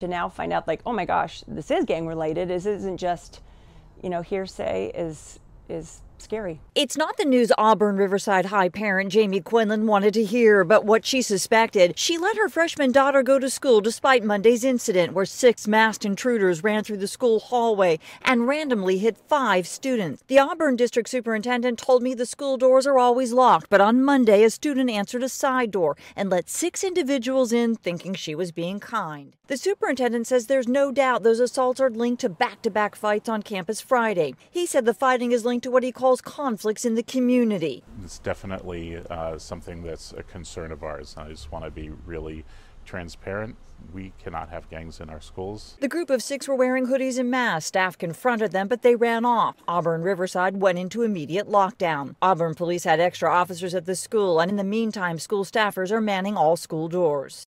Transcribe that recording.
To now find out, like, oh my gosh, this is gang related. This isn't just, you know, hearsay. Is is scary. It's not the news Auburn Riverside High parent Jamie Quinlan wanted to hear, but what she suspected. She let her freshman daughter go to school despite Monday's incident where six masked intruders ran through the school hallway and randomly hit five students. The Auburn district superintendent told me the school doors are always locked, but on Monday a student answered a side door and let six individuals in thinking she was being kind. The superintendent says there's no doubt those assaults are linked to back-to-back fights on campus Friday. He said the fighting is linked to what he calls conflicts in the community. It's definitely uh, something that's a concern of ours. I just want to be really transparent. We cannot have gangs in our schools. The group of six were wearing hoodies and masks. Staff confronted them, but they ran off. Auburn Riverside went into immediate lockdown. Auburn police had extra officers at the school, and in the meantime, school staffers are manning all school doors.